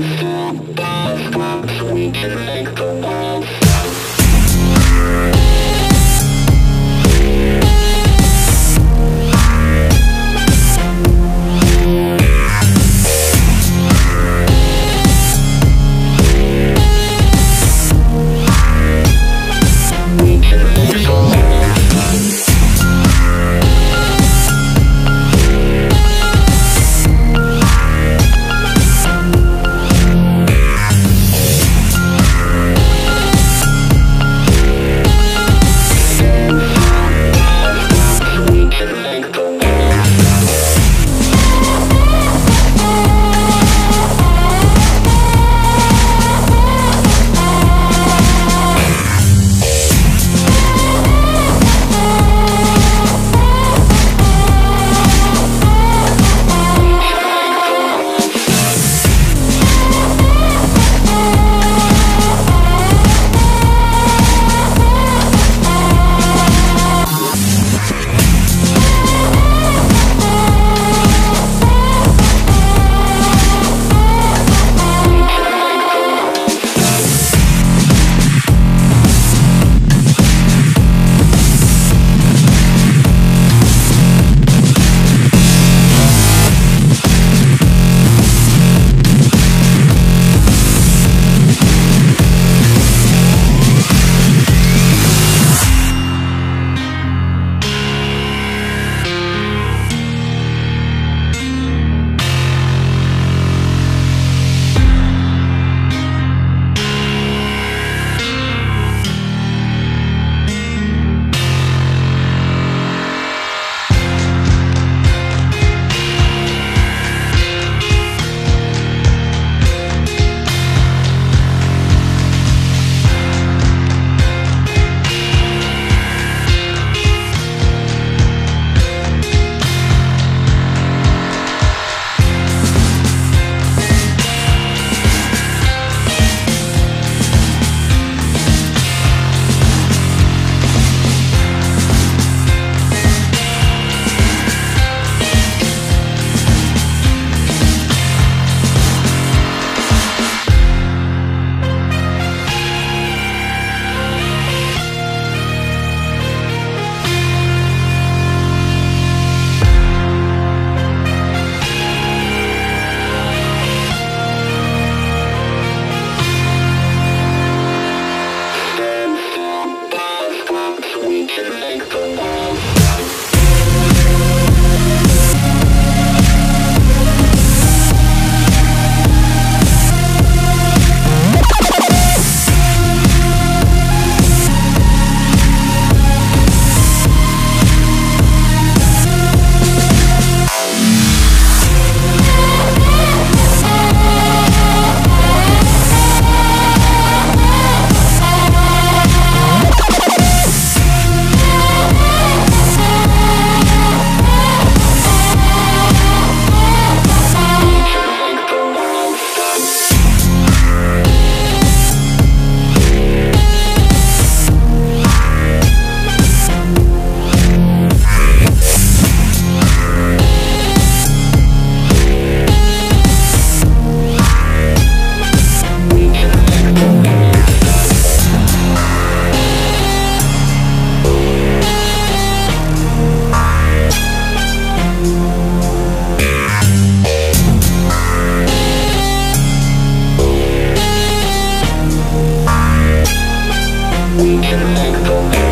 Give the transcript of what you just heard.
We can make the world Thank you.